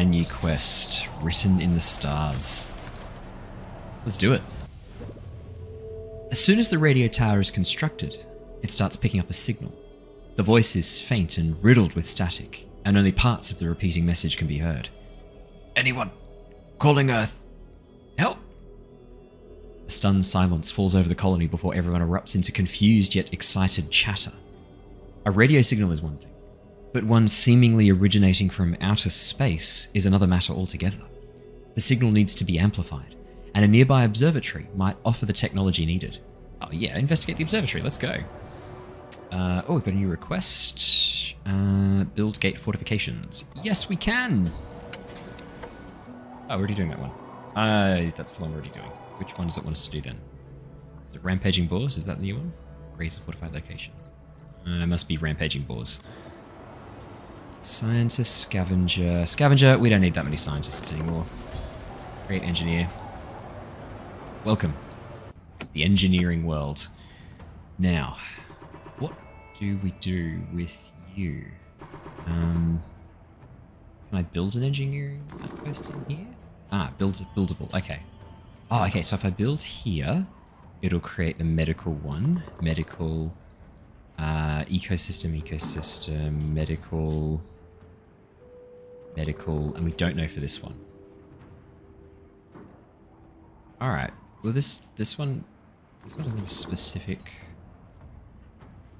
brand new quest written in the stars. Let's do it. As soon as the radio tower is constructed, it starts picking up a signal. The voice is faint and riddled with static, and only parts of the repeating message can be heard. Anyone calling Earth? Help! A stunned silence falls over the colony before everyone erupts into confused yet excited chatter. A radio signal is one thing, but one seemingly originating from outer space is another matter altogether. The signal needs to be amplified, and a nearby observatory might offer the technology needed. Oh yeah, investigate the observatory, let's go. Uh, oh, we've got a new request. Uh, build gate fortifications. Yes, we can! Oh, we're already doing that one. Uh, that's the one we're already doing. Which one does it want us to do then? Is it Rampaging Boars? Is that the new one? Raise a fortified location. Uh, it must be Rampaging Boars. Scientist, Scavenger. Scavenger, we don't need that many scientists anymore. Great engineer. Welcome to the engineering world. Now, what do we do with you? Um, can I build an engineering outpost in here? Ah, build buildable. Okay. Oh, okay. So if I build here, it'll create the medical one. Medical, uh, ecosystem, ecosystem, medical, medical, and we don't know for this one. All right. Well, this this one, this one doesn't have a specific.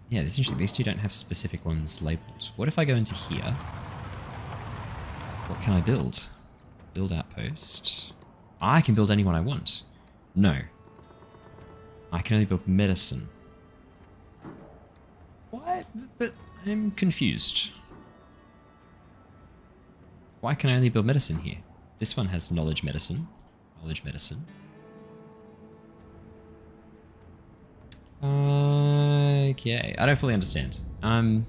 Yeah, this interesting. These two don't have specific ones labeled. What if I go into here? What can I build? Build outpost. I can build anyone I want. No. I can only build medicine. What? But I'm confused. Why can I only build medicine here? This one has knowledge medicine. Knowledge medicine. Okay, I don't fully understand. Um,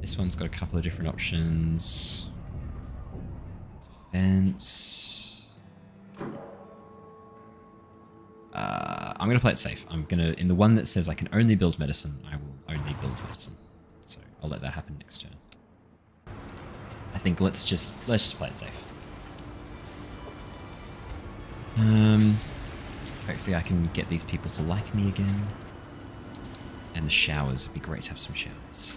this one's got a couple of different options. Defense. Uh, I'm gonna play it safe. I'm gonna in the one that says I can only build medicine. I will only build medicine. So I'll let that happen next turn. I think let's just let's just play it safe. Um, hopefully I can get these people to like me again. And the showers, it'd be great to have some showers.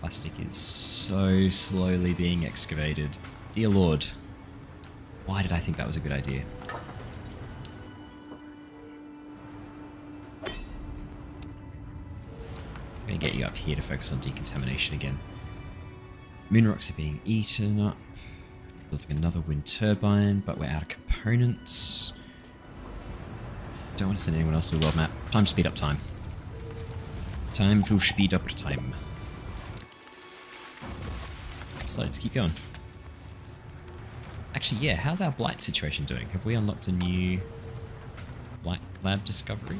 Plastic is so slowly being excavated. Dear Lord, why did I think that was a good idea? I'm gonna get you up here to focus on decontamination again. Moon rocks are being eaten up. Building another wind turbine, but we're out of components. Don't want to send anyone else to the world map. Time to speed up time. Time to speed up time. So let's keep going. Actually, yeah, how's our blight situation doing? Have we unlocked a new blight lab discovery?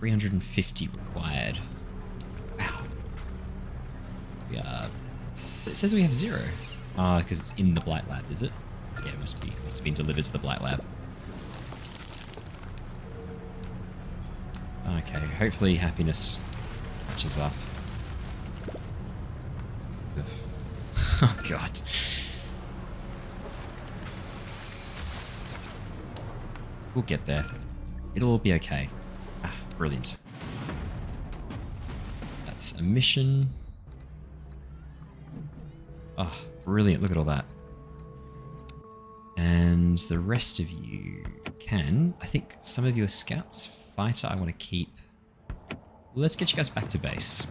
350 required. Wow. We are... But it says we have zero. Ah, uh, because it's in the blight lab, is it? Yeah, it must be. It must have been delivered to the blight lab. Okay, hopefully happiness catches up. oh god. We'll get there. It'll all be okay. Ah, brilliant. That's a mission. Oh, brilliant. Look at all that. And the rest of you can. I think some of you are scouts. Fighter, I want to keep. Let's get you guys back to base.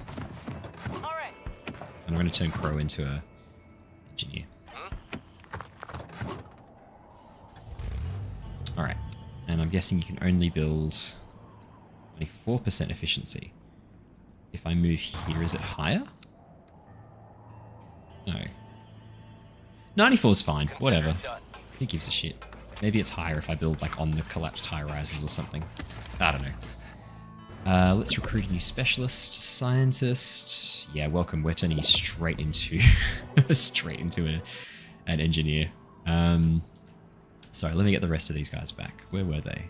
All right. And I'm going to turn Crow into a engineer. And I'm guessing you can only build 24% efficiency. If I move here, is it higher? No. 94 is fine. Whatever. Who gives a shit? Maybe it's higher if I build like on the collapsed high rises or something. I don't know. Uh, let's recruit a new specialist, scientist. Yeah, welcome. We're turning you straight into straight into a, an engineer. Um, sorry, let me get the rest of these guys back. Where were they?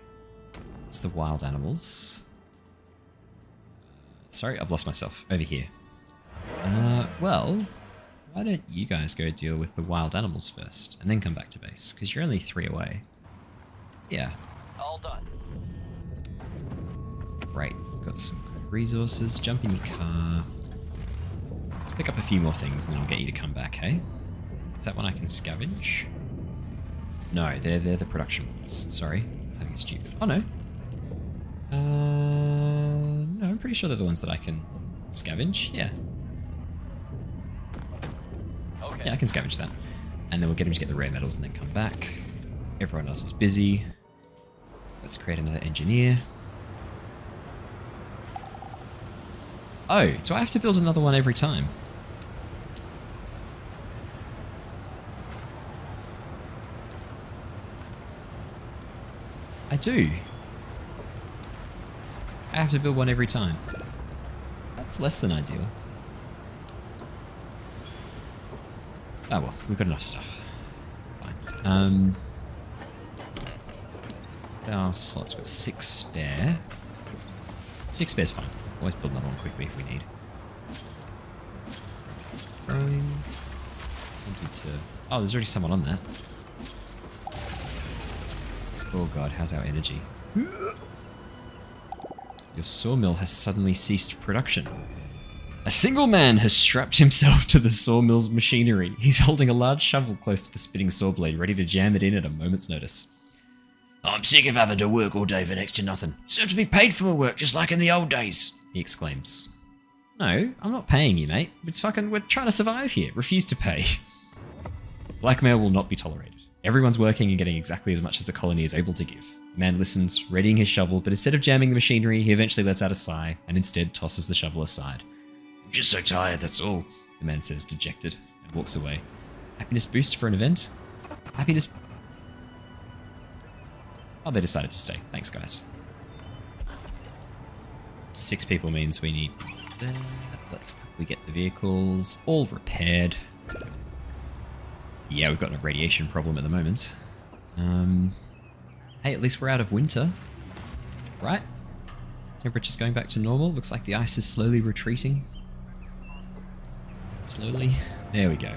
It's the wild animals. Sorry, I've lost myself. Over here. Uh, well, why don't you guys go deal with the wild animals first, and then come back to base, because you're only three away. Yeah. All done. Right, got some good resources. Jump in your car. Let's pick up a few more things, and then I'll get you to come back, hey? Is that one I can scavenge? No, they're, they're the production ones. Sorry, I think it's stupid. Oh, no. Uh, no, I'm pretty sure they're the ones that I can scavenge. Yeah. Okay. Yeah, I can scavenge that. And then we'll get him to get the rare metals and then come back. Everyone else is busy. Let's create another engineer. Oh, do I have to build another one every time? Do. I have to build one every time. That's less than ideal. Oh well, we've got enough stuff. Fine. Um, our slots got six spare. Six spare's fine. Always build another one quickly if we need. To. Oh, there's already someone on that. Oh god, how's our energy? Your sawmill has suddenly ceased production. A single man has strapped himself to the sawmill's machinery. He's holding a large shovel close to the spinning saw blade, ready to jam it in at a moment's notice. I'm sick of having to work all day for next to nothing. Deserve to be paid for my work just like in the old days. He exclaims. No, I'm not paying you, mate. It's fucking, we're trying to survive here. Refuse to pay. Blackmail will not be tolerated. Everyone's working and getting exactly as much as the colony is able to give. The man listens, readying his shovel, but instead of jamming the machinery, he eventually lets out a sigh and instead tosses the shovel aside. I'm just so tired, that's all. The man says, dejected, and walks away. Happiness boost for an event? Happiness. Oh, they decided to stay. Thanks, guys. Six people means we need that. Let's quickly get the vehicles all repaired. Yeah, we've got a radiation problem at the moment. Um, hey, at least we're out of winter, right? Temperature's going back to normal. Looks like the ice is slowly retreating. Slowly. There we go.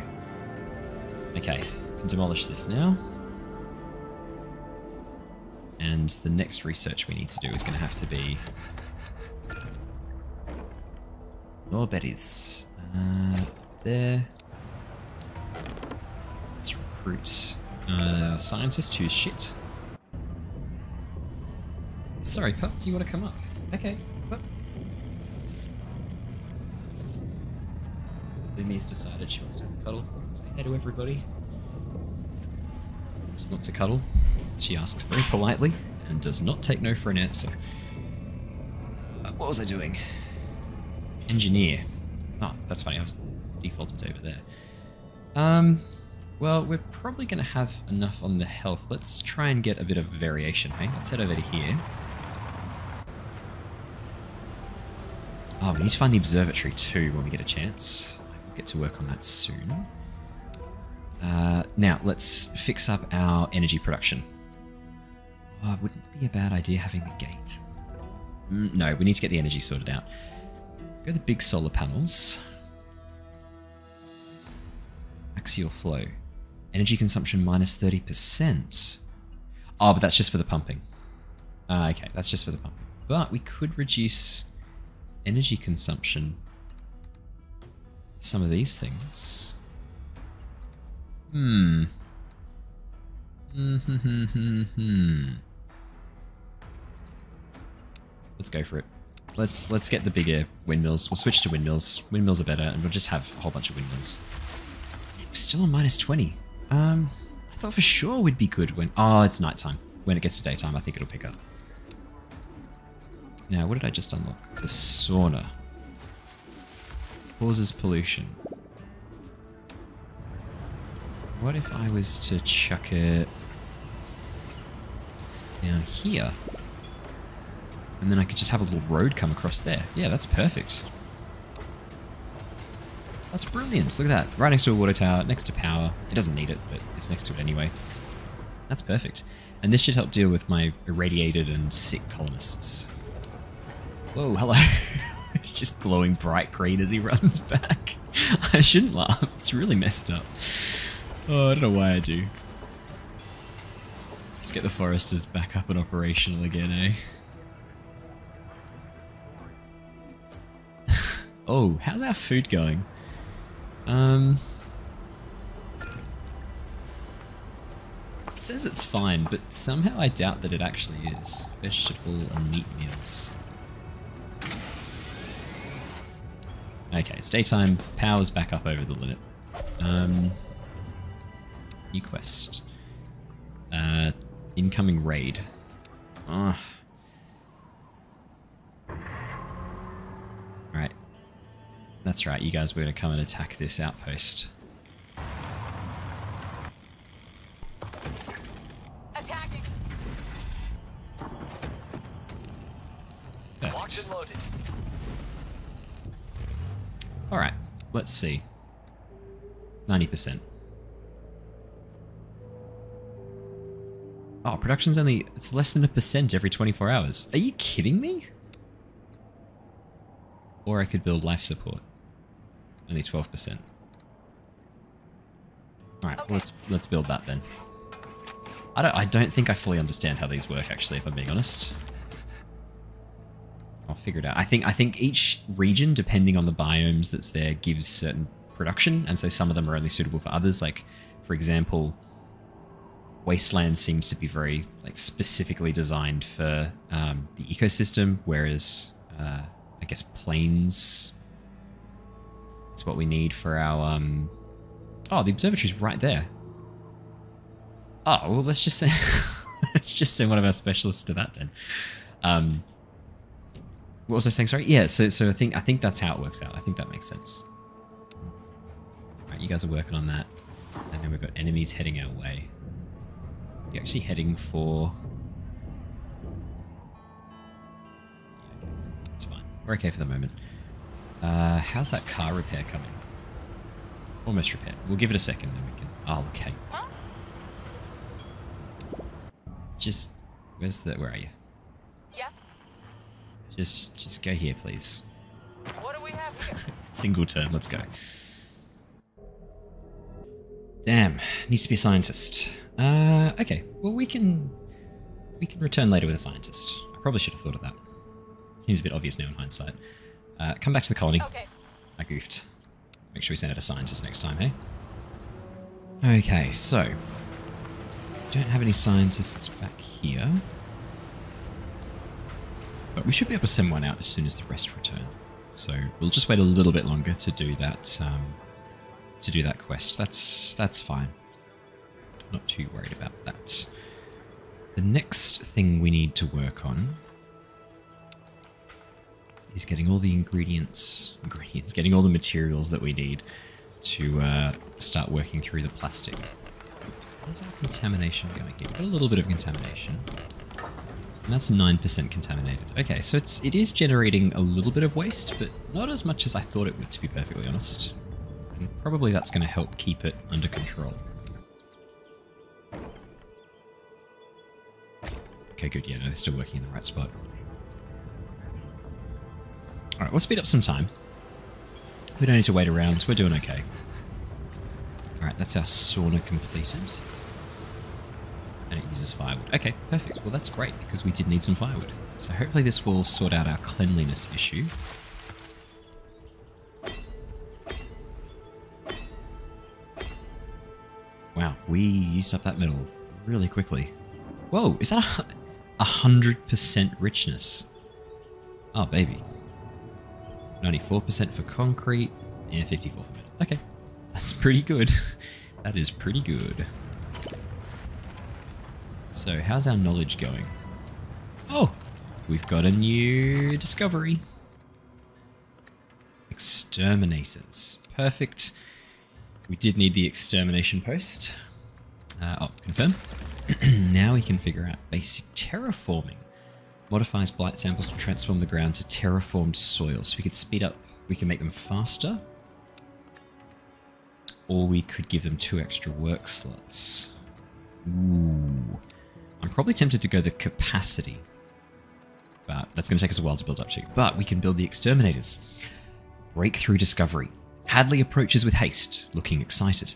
Okay, can demolish this now. And the next research we need to do is going to have to be more berries. Uh, there. Recruit uh, scientist who's shit. Sorry, pup. Do you want to come up? Okay, pup. Lumi's decided she wants to have a cuddle. Say hey to everybody. She wants a cuddle. She asks very politely and does not take no for an answer. Uh, what was I doing? Engineer. Oh, that's funny. I was defaulted over there. Um, well, we're probably going to have enough on the health. Let's try and get a bit of variation, hey? Let's head over to here. Oh, we need to find the observatory too when we get a chance. We'll get to work on that soon. Uh, now, let's fix up our energy production. Oh, wouldn't it be a bad idea having the gate? Mm, no, we need to get the energy sorted out. Go to the big solar panels. Axial flow. Energy consumption minus 30%. Oh, but that's just for the pumping. Uh, okay, that's just for the pumping. But we could reduce energy consumption some of these things. Hmm, hmm. Let's go for it. Let's let's get the bigger windmills. We'll switch to windmills. Windmills are better, and we'll just have a whole bunch of windmills. We're still on minus 20. Um, I thought for sure we'd be good when... Oh, it's nighttime. When it gets to daytime, I think it'll pick up. Now, what did I just unlock? The sauna. Causes pollution. What if I was to chuck it down here? And then I could just have a little road come across there. Yeah, that's perfect. That's brilliant. Look at that. Right next to a water tower, next to power. It doesn't need it, but it's next to it anyway. That's perfect. And this should help deal with my irradiated and sick colonists. Whoa, hello. He's just glowing bright green as he runs back. I shouldn't laugh. It's really messed up. Oh, I don't know why I do. Let's get the foresters back up and operational again, eh? oh, how's our food going? Um, it says it's fine, but somehow I doubt that it actually is. Vegetable and meat meals. Okay, it's daytime. Power's back up over the limit. Um, new quest. Uh, incoming raid. Ah. That's right, you guys were going to come and attack this outpost. Attacking. Locked and loaded. Alright, let's see. 90%. Oh, production's only... It's less than a percent every 24 hours. Are you kidding me? Or I could build life support. Only 12%. Alright, Okay. let's let's build that then. I don't I don't think I fully understand how these work actually, if I'm being honest. I'll figure it out. I think I think each region, depending on the biomes that's there, gives certain production, and so some of them are only suitable for others. Like, for example, Wasteland seems to be very like specifically designed for um, the ecosystem, whereas uh, I guess Plains is what we need for our. Um... Oh, the observatory's right there. Oh well, let's just say let's just send one of our specialists to that then. Um, what was I saying? Sorry. Yeah. So so I think I think that's how it works out. I think that makes sense. All right, you guys are working on that, and then we've got enemies heading our way. You're actually heading for. Yeah, okay. That's fine. We're okay for the moment. Uh, how's that car repair coming? Almost repaired. We'll give it a second, then we can. Oh, okay. Just where's the? Where are you? Yes. Just just go here, please. What do we have here? Single turn. Let's go. Damn, needs to be a scientist. Uh, okay. Well, we can we can return later with a scientist. I probably should have thought of that. Seems a bit obvious now in hindsight. Uh, come back to the colony. Okay. I goofed. Make sure we send out a scientist next time, hey? Okay, so. Don't have any scientists back here. But we should be able to send one out as soon as the rest return. So we'll just wait a little bit longer to do that um, to do that quest. That's that's fine. Not too worried about that. The next thing we need to work on is getting all the ingredients, ingredients, getting all the materials that we need to uh, start working through the plastic. How's our contamination going here? We've got a little bit of contamination. And that's 9% contaminated. Okay, so it's it is generating a little bit of waste, but not as much as I thought it would, to be perfectly honest. And probably that's going to help keep it under control. Okay, good. Yeah, no, they're still working in the right spot. Alright, we'll speed up some time. We don't need to wait around, we're doing okay. Alright, that's our sauna completed. And it uses firewood. Okay, perfect. Well, that's great, because we did need some firewood. So hopefully this will sort out our cleanliness issue. Wow, we used up that metal really quickly. Whoa, is that a hundred percent richness? Oh, baby. 94% for concrete and 54 for metal. Okay, that's pretty good. that is pretty good. So, how's our knowledge going? Oh, we've got a new discovery. Exterminators. Perfect. We did need the extermination post. Uh, oh, confirm. now we can figure out basic terraforming. Modifies blight samples to transform the ground to terraformed soil. So we could speed up, we can make them faster. Or we could give them two extra work slots. Ooh. I'm probably tempted to go the capacity. But that's going to take us a while to build up to. But we can build the exterminators. Breakthrough discovery. Hadley approaches with haste, looking excited.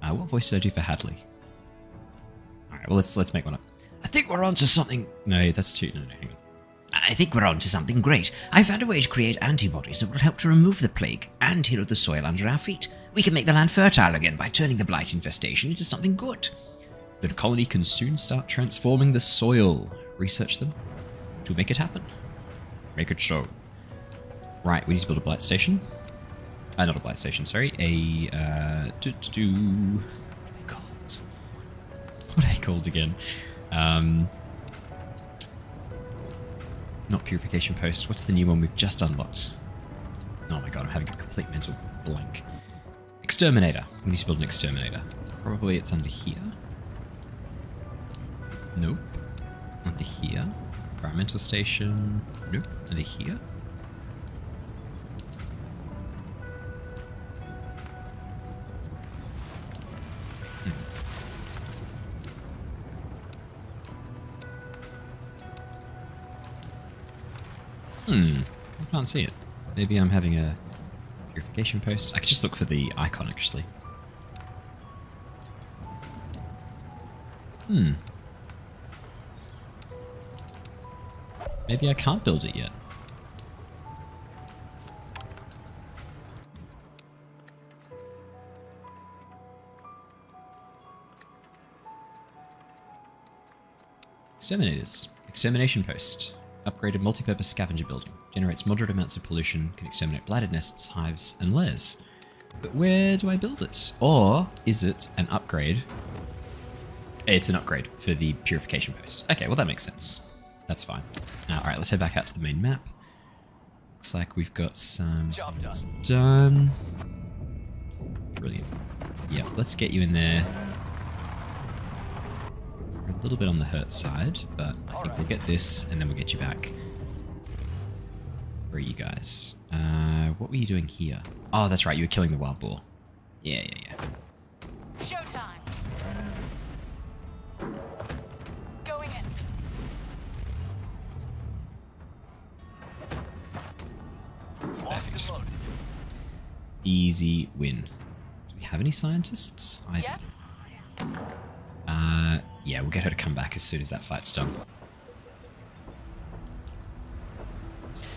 Uh, what voice did I do for Hadley? All right, well let's let's make one up. I think we're onto something. No, that's too. No, no, hang on. I think we're onto something great. I found a way to create antibodies that will help to remove the plague and heal the soil under our feet. We can make the land fertile again by turning the blight infestation into something good. The colony can soon start transforming the soil. Research them to make it happen. Make it so. Right, we need to build a blight station. Uh, not a blight station, sorry. A, uh, do, do, do. What are they called? What are they called again? Um, not purification post. What's the new one we've just unlocked? Oh my god, I'm having a complete mental blank. Exterminator. We need to build an exterminator. Probably it's under here. Nope. Under here. Environmental station. Nope. Under here. Hmm. I can't see it. Maybe I'm having a purification post. I could just look for the icon actually. Hmm. Maybe I can't build it yet. Exterminators. Extermination post. Upgraded multi-purpose scavenger building. Generates moderate amounts of pollution, can exterminate blighted nests, hives, and lairs. But where do I build it? Or is it an upgrade? It's an upgrade for the purification post. Okay, well that makes sense. That's fine. Uh, Alright, let's head back out to the main map. Looks like we've got some Job things done. Brilliant. Yep, let's get you in there. We're a little bit on the hurt side, but I think we'll get this and then we'll get you back. Where are you guys? Uh, what were you doing here? Oh, that's right, you were killing the wild boar. Yeah, yeah, yeah. Showtime. Going in. Perfect. Easy win. Do we have any scientists? I Yes? Yeah, we'll get her to come back as soon as that fight's done.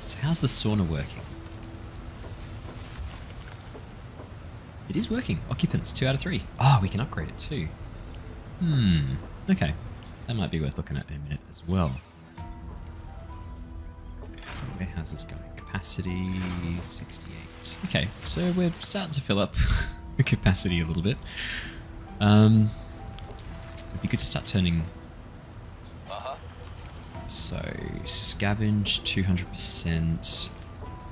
So how's the sauna working? It is working. Occupants, two out of three. Oh, we can upgrade it too. Hmm. Okay. That might be worth looking at in a minute as well. So warehouses going. Capacity 68. Okay, so we're starting to fill up the capacity a little bit. Um, it'd be good to start turning. Uh-huh. So scavenge 200%,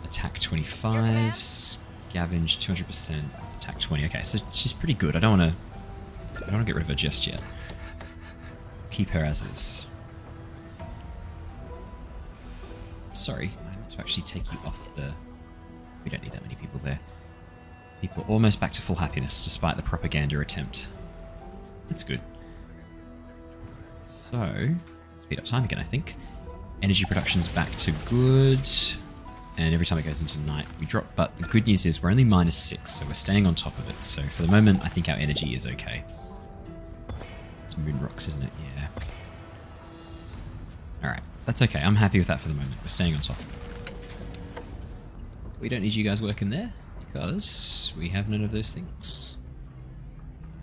attack 25, scavenge 200%, attack 20. Okay, so she's pretty good. I don't want to. I don't want to get rid of her just yet. Keep her as is. Sorry, I meant to actually take you off the. We don't need that many people there. People almost back to full happiness despite the propaganda attempt. That's good. So, speed up time again, I think. Energy production's back to good. And every time it goes into night, we drop. But the good news is we're only minus six, so we're staying on top of it. So for the moment, I think our energy is okay. It's moon rocks, isn't it? Yeah. Alright, that's okay. I'm happy with that for the moment. We're staying on top. We don't need you guys working there because we have none of those things.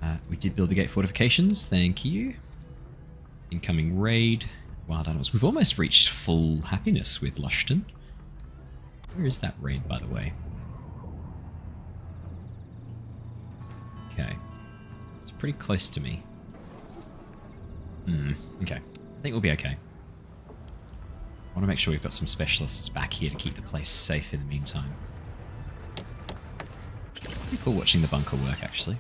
Uh, we did build the gate fortifications. Thank you. Incoming raid. Wild animals. We've almost reached full happiness with Lushton. Where is that raid, by the way? Okay. It's pretty close to me. Hmm. Okay. I think we'll be okay. I want to make sure we've got some specialists back here to keep the place safe in the meantime. Pretty cool watching the bunker work, actually.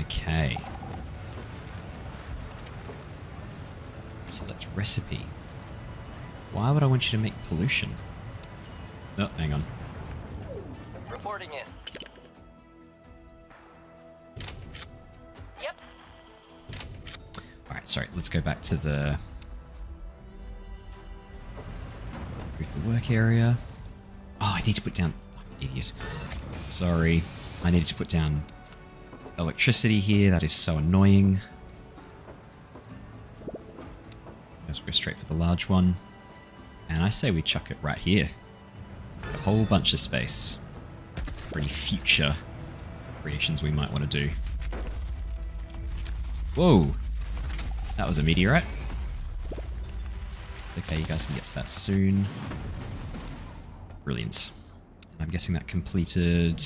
Okay. Recipe. Why would I want you to make pollution? Oh, hang on. Reporting in. Yep. Alright, sorry, let's go back to the the work area. Oh, I need to put down. I'm an idiot. Sorry. I needed to put down electricity here. That is so annoying. Guess we'll go straight for the large one. And I say we chuck it right here. A whole bunch of space for any future creations we might want to do. Whoa! That was a meteorite. It's okay, you guys can get to that soon. Brilliant. I'm guessing that completed.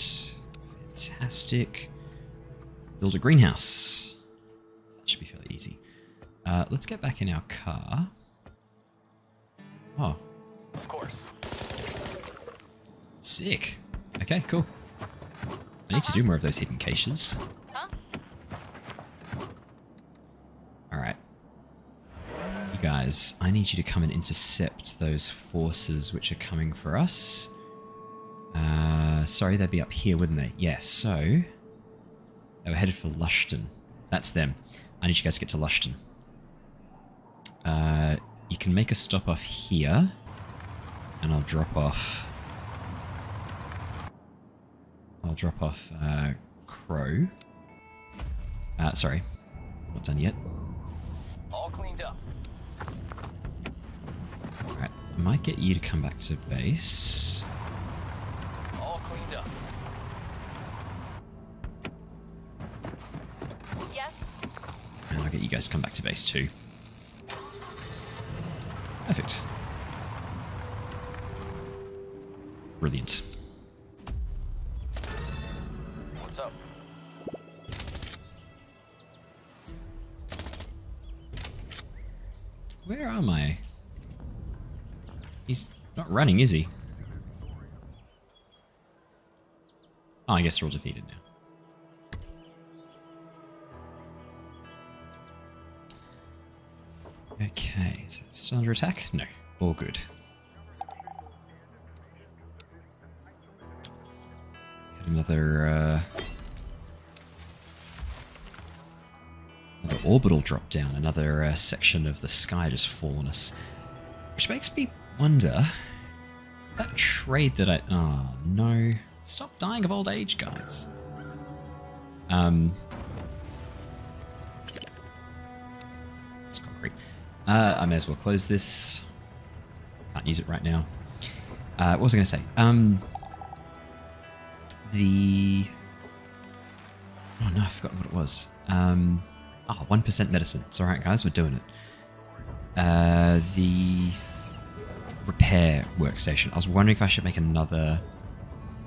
Fantastic. Build a greenhouse. That should be fairly easy. Uh, let's get back in our car. Oh, Of course. sick. Okay, cool. I need to do more of those hidden caches. Alright. You guys, I need you to come and intercept those forces which are coming for us. Uh, sorry, they'd be up here, wouldn't they? Yeah, so... They were headed for Lushton. That's them. I need you guys to get to Lushton. Uh, you can make a stop off here. And I'll drop off... I'll drop off, uh, Crow. Uh, sorry. Not done yet. All cleaned up. Alright, I might get you to come back to base. All cleaned up. Yes? And I'll get you guys to come back to base too. Perfect. Brilliant. What's up? Where am I? He's not running, is he? Oh, I guess we're all defeated now. Under attack? No, all good. Get another, uh... Another orbital drop down, another uh, section of the sky just fall on us. Which makes me wonder... That trade that I... Oh, no. Stop dying of old age, guys. Um... Uh, I may as well close this. Can't use it right now. Uh, what was I going to say? Um, the... Oh no, I've forgotten what it was. Um, oh, 1% medicine. It's alright guys, we're doing it. Uh, the repair workstation. I was wondering if I should make another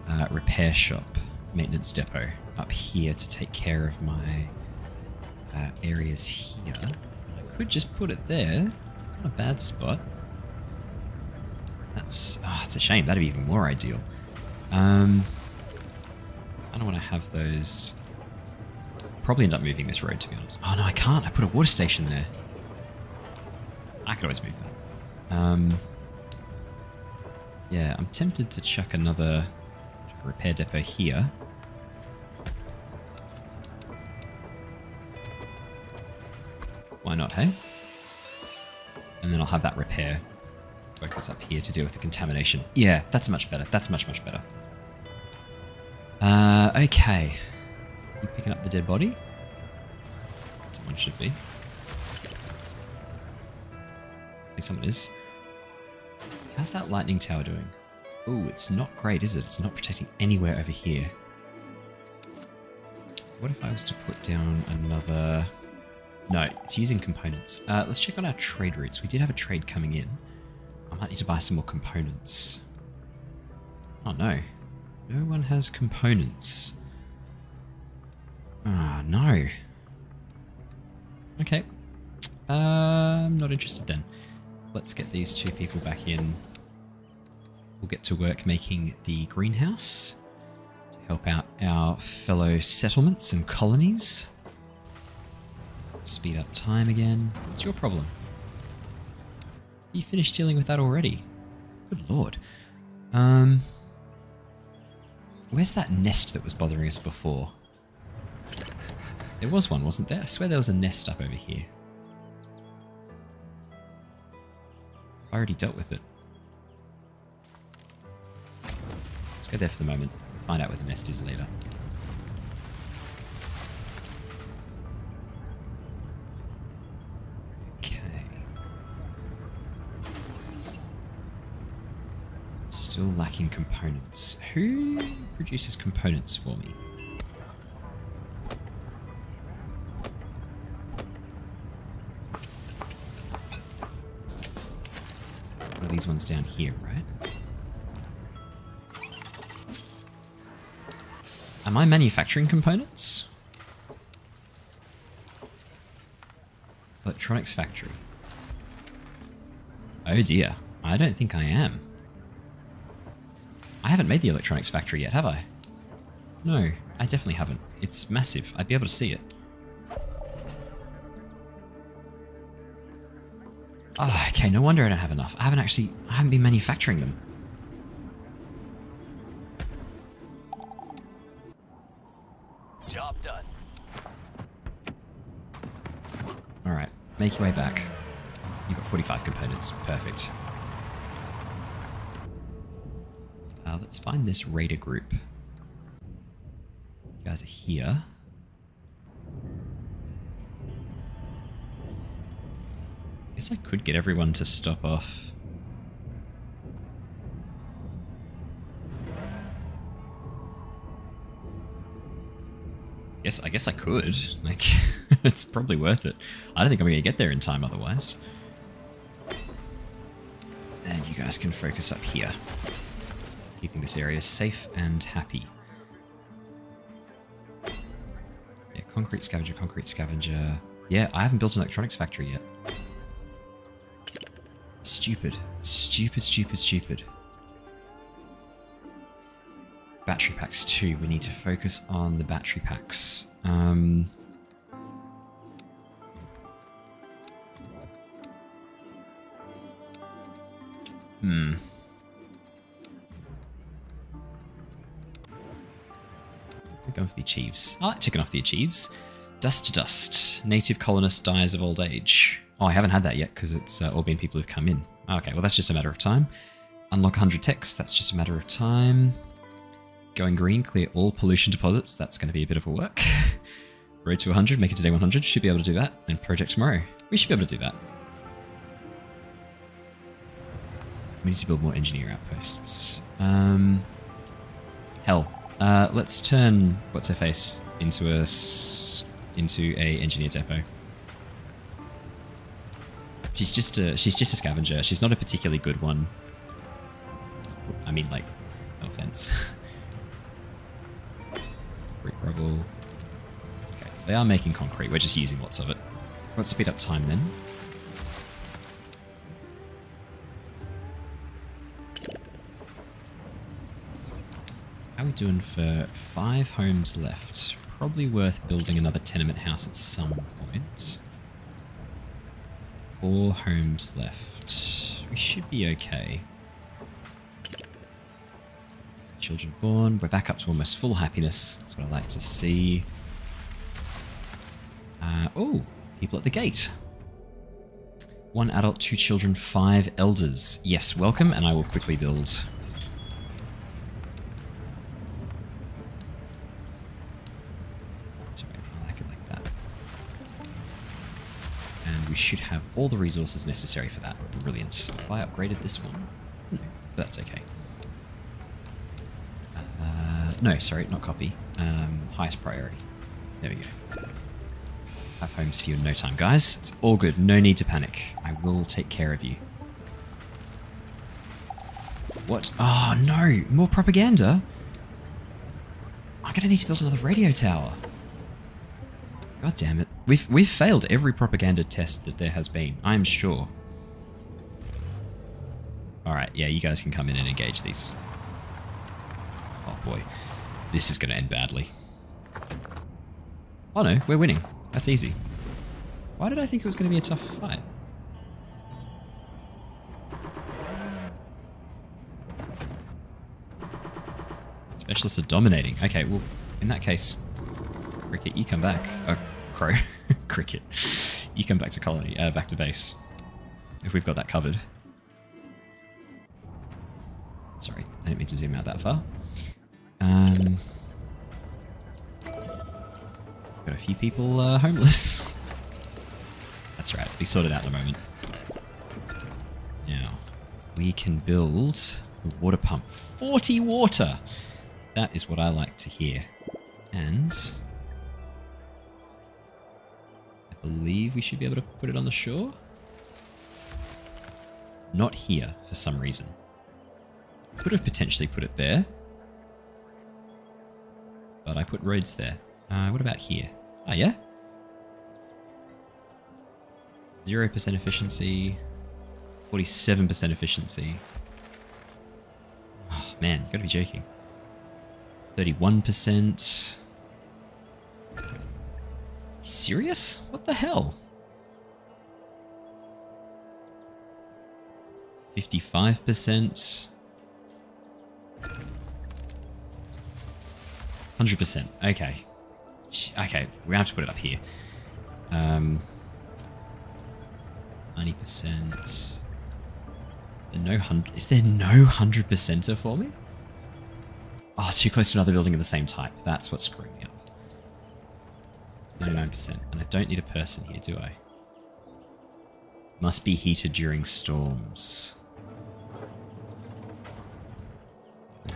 uh, repair shop, maintenance depot, up here to take care of my uh, areas here. Could just put it there. It's not a bad spot. That's, oh, it's a shame. That'd be even more ideal. Um, I don't want to have those. Probably end up moving this road, to be honest. Oh no, I can't. I put a water station there. I could always move that. Um, yeah, I'm tempted to chuck another repair depot here. Why not, hey? And then I'll have that repair focus up here to deal with the contamination. Yeah, that's much better. That's much, much better. Uh, okay. You picking up the dead body? Someone should be. Think someone is. How's that lightning tower doing? Oh, it's not great, is it? It's not protecting anywhere over here. What if I was to put down another... No, it's using components. Uh, let's check on our trade routes. We did have a trade coming in. I might need to buy some more components. Oh no. No one has components. Ah, no. Okay. I'm not interested then. Let's get these two people back in. We'll get to work making the greenhouse to help out our fellow settlements and colonies. Speed up time again. What's your problem? You finished dealing with that already. Good lord. Um, where's that nest that was bothering us before? There was one, wasn't there? I swear there was a nest up over here. I already dealt with it. Let's go there for the moment. Find out where the nest is later. Still lacking components. Who produces components for me? One of these ones down here, right? Am I manufacturing components? Electronics factory. Oh dear. I don't think I am. I haven't made the electronics factory yet, have I? No, I definitely haven't. It's massive. I'd be able to see it. Oh, okay, no wonder I don't have enough. I haven't actually, I haven't been manufacturing them. Job done. Alright, make your way back. You've got 45 components. Perfect. Find this raider group. You guys are here. I guess I could get everyone to stop off. Yes, I guess I could. Like, it's probably worth it. I don't think I'm going to get there in time otherwise. And you guys can focus up here. Keeping this area safe and happy. Yeah, concrete scavenger, concrete scavenger. Yeah, I haven't built an electronics factory yet. Stupid. Stupid, stupid, stupid. Battery packs too. We need to focus on the battery packs. Um, hmm. We're going for the achieves. I like ticking off the achieves. Dust to dust. Native colonist dies of old age. Oh, I haven't had that yet because it's uh, all been people who've come in. Okay, well that's just a matter of time. Unlock 100 techs. That's just a matter of time. Going green, clear all pollution deposits. That's going to be a bit of a work. Road to 100, make it to day 100. Should be able to do that. And project tomorrow. We should be able to do that. We need to build more engineer outposts. Um, hell, uh, let's turn what's her face into a into a engineer depot. She's just a she's just a scavenger. She's not a particularly good one. I mean, like, no offense. Brick rubble. Okay, so they are making concrete. We're just using lots of it. Let's speed up time then. Doing for five homes left? Probably worth building another tenement house at some point. Four homes left. We should be okay. Children born. We're back up to almost full happiness. That's what I like to see. Uh, oh, people at the gate. One adult, two children, five elders. Yes, welcome, and I will quickly build. Should have all the resources necessary for that. Brilliant. Have I upgraded this one? No, that's okay. Uh, no, sorry, not copy. Um, highest priority. There we go. Have homes for you in no time, guys. It's all good. No need to panic. I will take care of you. What? Oh, no. More propaganda? I'm going to need to build another radio tower. God damn it. We've, we've failed every propaganda test that there has been. I'm sure. Alright, yeah, you guys can come in and engage these. Oh boy. This is going to end badly. Oh no, we're winning. That's easy. Why did I think it was going to be a tough fight? Specialists are dominating. Okay, well, in that case, Cricket, you come back. Oh, Crow. Cricket. You come back to colony, uh, back to base. If we've got that covered. Sorry, I didn't mean to zoom out that far. Um, got a few people uh, homeless. That's right. Be sorted out in a moment. Now, we can build a water pump. 40 water! That is what I like to hear. And believe we should be able to put it on the shore. Not here, for some reason. Could have potentially put it there. But I put roads there. Uh, what about here? Oh, yeah? 0% efficiency. 47% efficiency. Oh, man, you gotta be joking. 31%. Serious? What the hell? 55%. 100%. Okay. Okay, we're going to have to put it up here. Um, 90%. Is there no hundred? Is there no hundred percenter for me? Oh, too close to another building of the same type. That's what's screwing me up. 99%. And I don't need a person here, do I? Must be heated during storms.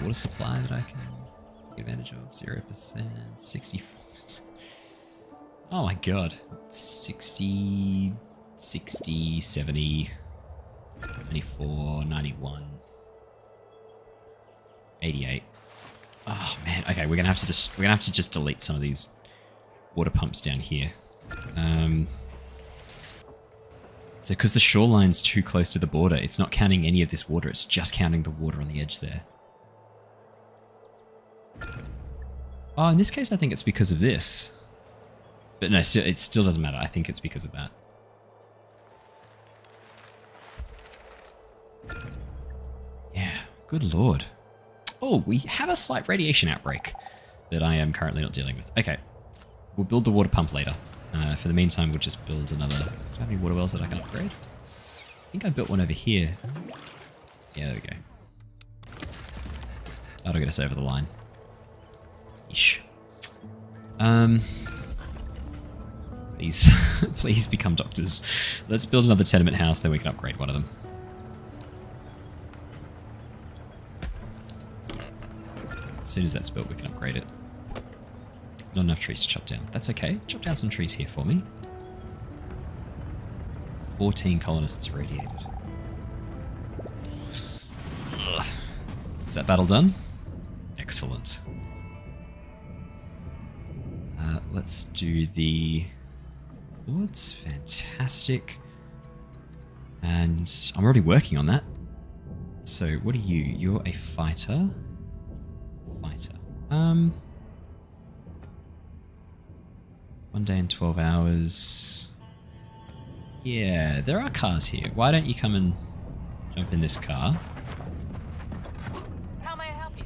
Water supply that I can take advantage of. 0%, 64%. Oh my god. 60, 60, 70, 94, 91, 88. Oh man, okay, we're gonna have to just we're gonna have to just delete some of these water pumps down here. Um, so because the shoreline's too close to the border, it's not counting any of this water, it's just counting the water on the edge there. Oh, in this case I think it's because of this. But no, it still doesn't matter. I think it's because of that. Yeah, good lord. Oh, we have a slight radiation outbreak that I am currently not dealing with. Okay, we'll build the water pump later. Uh, for the meantime, we'll just build another... Do I have any water wells that I can upgrade? I think I built one over here. Yeah, there we go. That'll get us over the line. Yeesh. Um... Please, please become doctors. Let's build another tenement house, then we can upgrade one of them. As soon as that's built, we can upgrade it. Not enough trees to chop down. That's okay. Chop down some trees here for me. 14 colonists radiated. Ugh. Is that battle done? Excellent. Uh, let's do the woods. Fantastic. And I'm already working on that. So, what are you? You're a fighter. Fighter. Um. One day and 12 hours. Yeah, there are cars here. Why don't you come and jump in this car? How may I help you?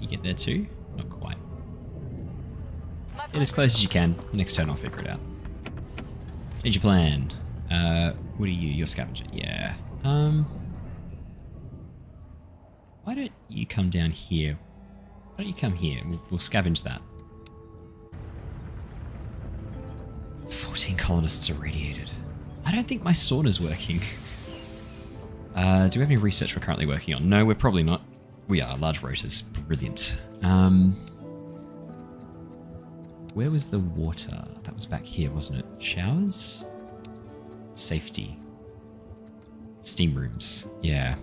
You get there too? Not quite. Get as close as you can. Next turn I'll figure it out. Change your plan. Uh, what are you? You're scavenger. Yeah. Um. Why don't you come down here? Why don't you come here? We'll, we'll scavenge that. 14 colonists are radiated. I don't think my sauna's working. Uh, do we have any research we're currently working on? No, we're probably not. We are. Large rotors. Brilliant. Um, where was the water? That was back here, wasn't it? Showers? Safety. Steam rooms. Yeah.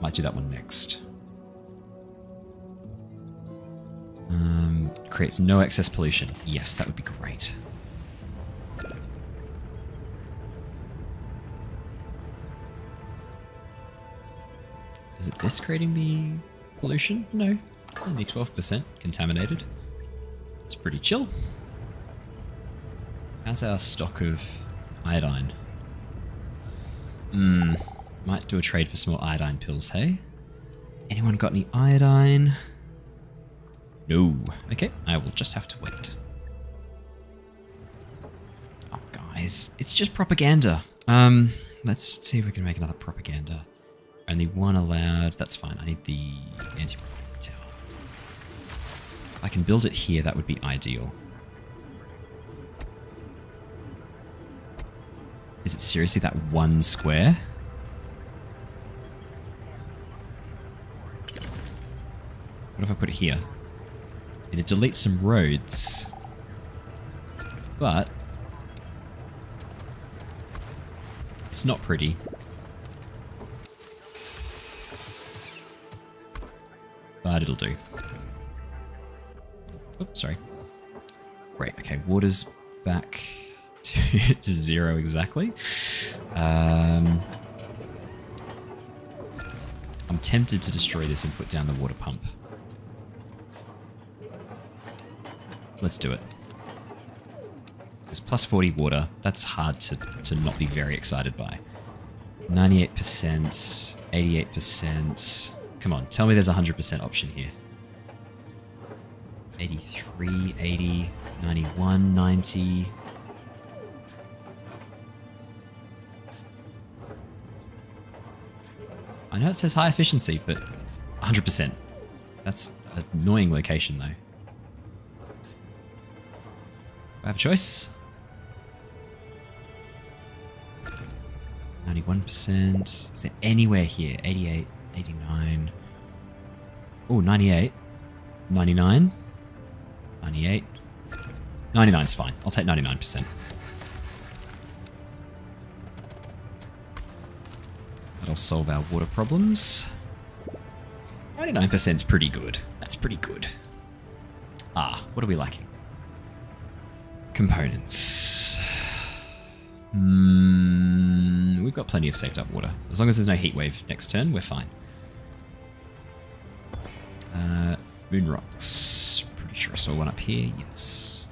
Might do that one next. Um, creates no excess pollution. Yes, that would be great. Is it this creating the pollution? No. It's only 12% contaminated. It's pretty chill. How's our stock of iodine? Hmm. Might do a trade for some more iodine pills, hey? Anyone got any iodine? No. Okay, I will just have to wait. Oh, guys. It's just propaganda. Um, let's see if we can make another propaganda. Only one allowed. That's fine. I need the anti tower. If I can build it here, that would be ideal. Is it seriously that one square? What if I put it here? It deletes some roads. But... It's not pretty. It'll do. Oops, sorry. Great, okay, water's back to, to zero exactly. Um, I'm tempted to destroy this and put down the water pump. Let's do it. There's plus 40 water. That's hard to, to not be very excited by. 98%, 88%. Come on, tell me there's a 100% option here. 83, 80, 91, 90. I know it says high efficiency, but 100%. That's an annoying location though. I have a choice? 91%. Is there anywhere here? 88, 89. Oh, 98. 99. 98. 99 is fine. I'll take 99%. That'll solve our water problems. 99% is pretty good. That's pretty good. Ah, what are we lacking? Components. Mm, we've got plenty of saved up water. As long as there's no heat wave next turn, we're fine. Moon rocks. Pretty sure I saw one up here. Yes.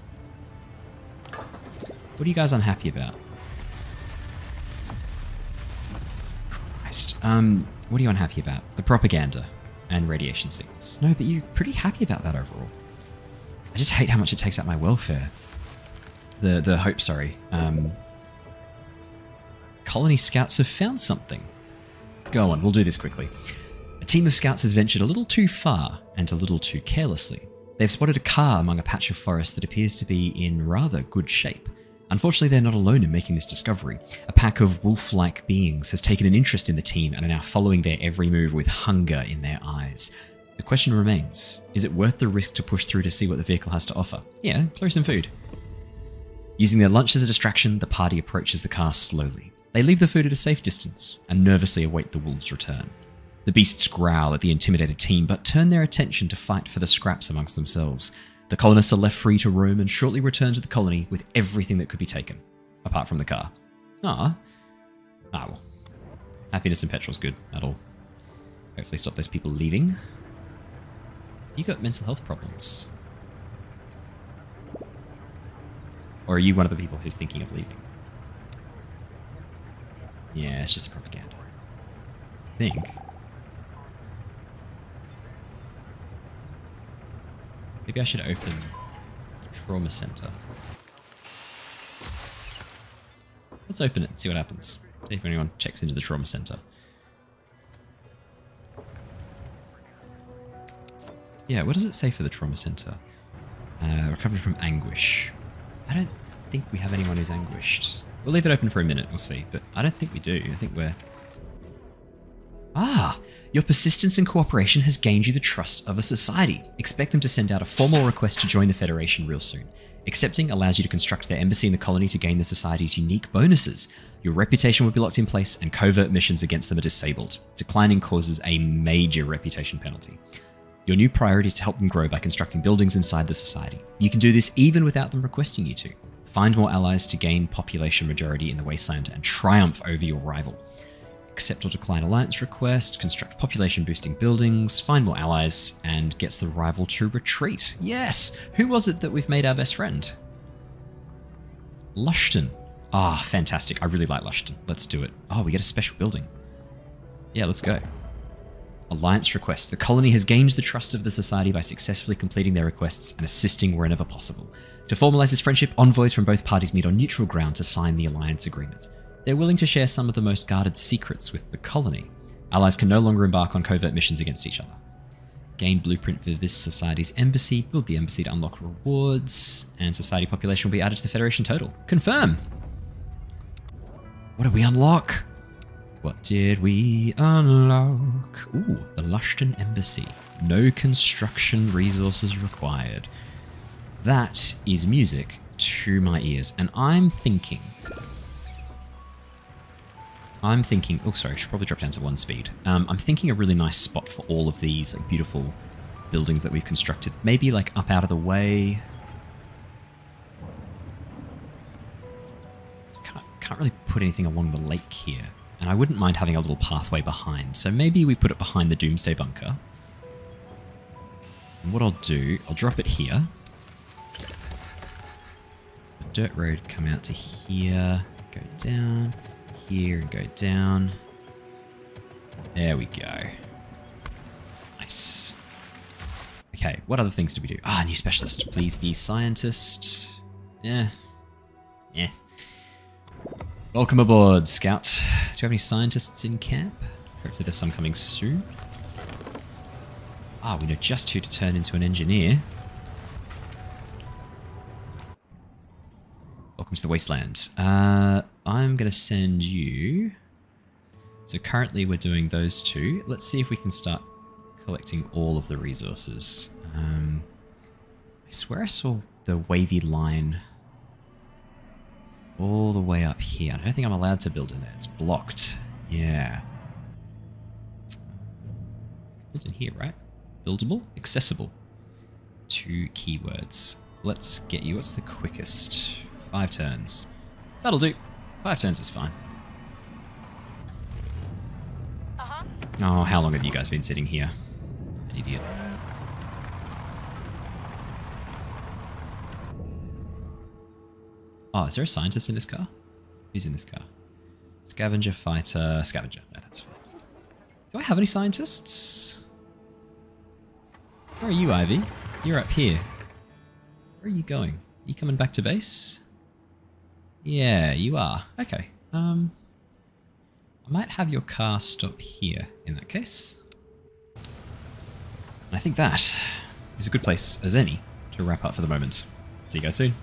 What are you guys unhappy about? Christ. Um, what are you unhappy about? The propaganda and radiation signals. No, but you're pretty happy about that overall. I just hate how much it takes out my welfare. The the hope, sorry. Um, colony scouts have found something. Go on, we'll do this quickly. A team of scouts has ventured a little too far and a little too carelessly. They've spotted a car among a patch of forest that appears to be in rather good shape. Unfortunately, they're not alone in making this discovery. A pack of wolf like beings has taken an interest in the team and are now following their every move with hunger in their eyes. The question remains is it worth the risk to push through to see what the vehicle has to offer? Yeah, throw some food. Using their lunch as a distraction, the party approaches the car slowly. They leave the food at a safe distance and nervously await the wolves' return. The beasts growl at the intimidated team, but turn their attention to fight for the scraps amongst themselves. The colonists are left free to roam and shortly return to the colony with everything that could be taken, apart from the car. Ah. Ah, well. Happiness and petrol's good. That'll hopefully stop those people leaving. You got mental health problems. Or are you one of the people who's thinking of leaving? Yeah, it's just the propaganda. I think. Maybe I should open trauma center. Let's open it and see what happens. See if anyone checks into the trauma center. Yeah, what does it say for the trauma center? Uh, recovery from anguish. I don't think we have anyone who's anguished. We'll leave it open for a minute, we'll see. But I don't think we do. I think we're... Ah! Your persistence and cooperation has gained you the trust of a society. Expect them to send out a formal request to join the Federation real soon. Accepting allows you to construct their embassy in the colony to gain the society's unique bonuses. Your reputation will be locked in place, and covert missions against them are disabled. Declining causes a major reputation penalty. Your new priority is to help them grow by constructing buildings inside the society. You can do this even without them requesting you to. Find more allies to gain population majority in the wasteland and triumph over your rival. Accept or decline alliance request, construct population boosting buildings, find more allies, and gets the rival to retreat. Yes! Who was it that we've made our best friend? Lushton. Ah, fantastic. I really like Lushton. Let's do it. Oh, we get a special building. Yeah, let's go. Alliance request. The colony has gained the trust of the society by successfully completing their requests and assisting wherever possible. To formalize this friendship, envoys from both parties meet on neutral ground to sign the alliance agreement. They're willing to share some of the most guarded secrets with the colony. Allies can no longer embark on covert missions against each other. Gain blueprint for this society's embassy. Build the embassy to unlock rewards. And society population will be added to the Federation total. Confirm! What did we unlock? What did we unlock? Ooh, the Lushton Embassy. No construction resources required. That is music to my ears. And I'm thinking... I'm thinking... Oh, sorry, I should probably drop down to one speed. Um, I'm thinking a really nice spot for all of these like, beautiful buildings that we've constructed. Maybe like up out of the way. Can't, can't really put anything along the lake here. And I wouldn't mind having a little pathway behind. So maybe we put it behind the Doomsday Bunker. And what I'll do, I'll drop it here. Dirt road come out to here, go down, here and go down. There we go. Nice. Okay, what other things do we do? Ah, new specialist. Please be scientist. Yeah. Yeah. Welcome aboard, Scout. Do you have any scientists in camp? Hopefully there's some coming soon. Ah, we know just who to turn into an engineer. Welcome to the Wasteland. Uh, I'm going to send you... So currently we're doing those two. Let's see if we can start collecting all of the resources. Um, I swear I saw the wavy line all the way up here. I don't think I'm allowed to build in there. It's blocked. Yeah. Build in here, right? Buildable? Accessible. Two keywords. Let's get you. What's the quickest? Five turns. That'll do. Five turns is fine. Uh-huh. Oh, how long have you guys been sitting here? An idiot. Oh, is there a scientist in this car? Who's in this car? Scavenger, fighter, scavenger. No, that's fine. Do I have any scientists? Where are you, Ivy? You're up here. Where are you going? You coming back to base? Yeah, you are. Okay. Um, I might have your car stop here in that case. I think that is a good place as any to wrap up for the moment. See you guys soon.